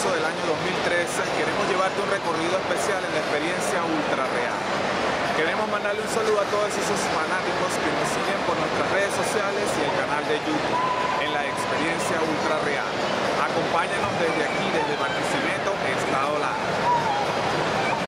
marzo del año 2013 queremos llevarte un recorrido especial en la experiencia ultra real. Queremos mandarle un saludo a todos esos fanáticos que nos siguen por nuestras redes sociales y el canal de YouTube en la experiencia ultra real. Acompáñanos desde aquí, desde